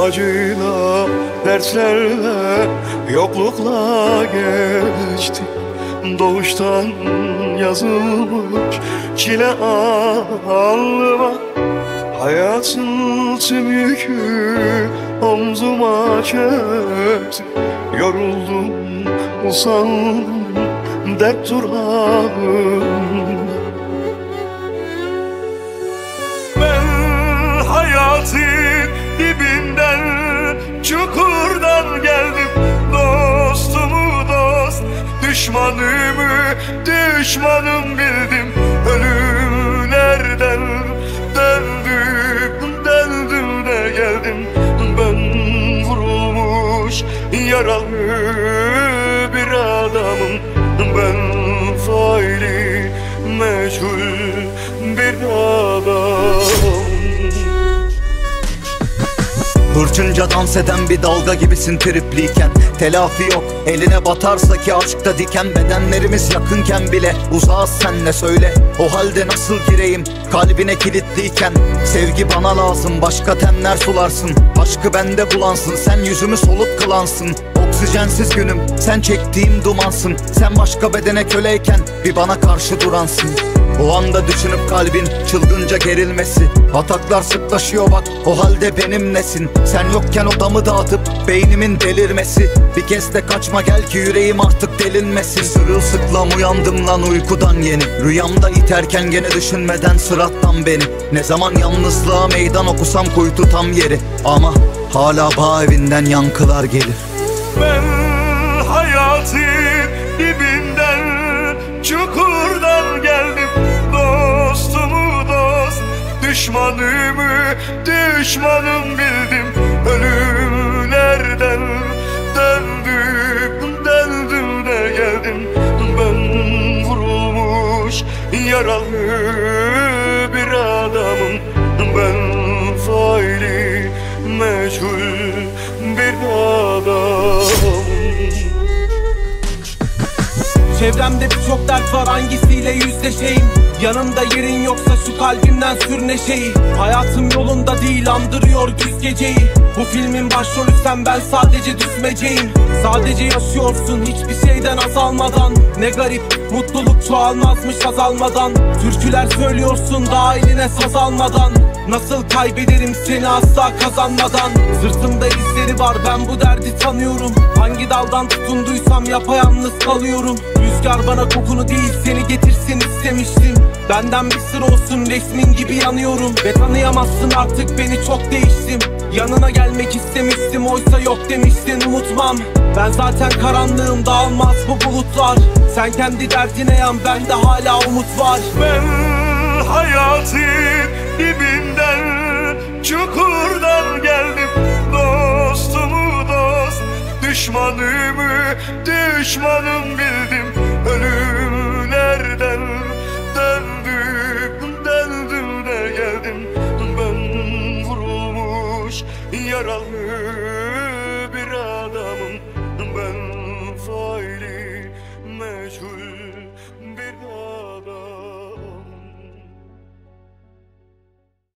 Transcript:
Acıyla, dertlerle, yoklukla geçti. Doğuştan yazılmış çile alma Hayatın tüm yükü omzuma çöktü Yoruldum, usandım, dert durağım Ben hayatın dibinden, çukurdan geldim. Dostumu dost, düşmanımı düşmanım bildim. Ölüm nereden döndüm, döndüm de geldim. Ben vurulmuş, yaralı bir adamım Hırçınca dans eden bir dalga gibisin tripliyken Telafi yok. Eline batarsa ki aşkta diken Bedenlerimiz yakınken bile uzağız senle söyle. O halde nasıl gireyim? Kalbine kilitliyken Sevgi bana lazım. Başka tenler sularsın. Aşkı bende bulansın. Sen yüzümü soluk kılansın. Oksijensiz günüm. Sen çektiğim dumansın. Sen başka bedene köleyken bir bana karşı duransın. O anda düşünüp kalbin çılgınca gerilmesi. Ataklar sıklaşıyor bak. O halde benim nesin Sen yokken odamı dağıtıp beynimin delirmesi Bir kez de kaçma gel ki yüreğim artık delinmesin. Sırılsıklam uyandım lan uykudan yeni. Rüyamda iterken gene düşünmeden sırattan beni. Ne zaman yalnızlığa meydan okusam kuytu tam yeri. Ama hala bağ evinden yankılar gelir. Ben hayatın dibinden çukurdan geldim. Dostumu dost düşmanımı düşmanım bildim. Ölüm Çevremde birçok dert var hangisiyle yüzleşeyim? Yanımda yerin yoksa şu kalbimden sür neşeyi. Hayatım yolunda değil andırıyor güz geceyi. Bu filmin başrolü sen ben sadece düzmeceyim Sadece yaşıyorsun hiçbir şeyden azalmadan. Ne garip mutluluk çoğalmazmış azalmadan. Türküler söylüyorsun daha eline saz almadan. Nasıl kaybederim seni asla kazanmadan? Sırtımda izleri var ben bu derdi tanıyorum. Hangi daldan tutunduysam yapayalnız kalıyorum Rüzgar bana kokunu değil seni getirsin istemiştim. Benden bir sır olsun resmin gibi yanıyorum. Ve tanıyamazsın artık beni çok değiştim. Yanına gelmek istemiştim oysa yok demiştin unutmam. Ben zaten karanlığım dağılmaz bu bulutlar. Sen kendi derdine yan bende hala umut var. Ben hayatın dibinden çukurdan geldim. Dostumu dost düşmanımı düşmanım bildim yaralı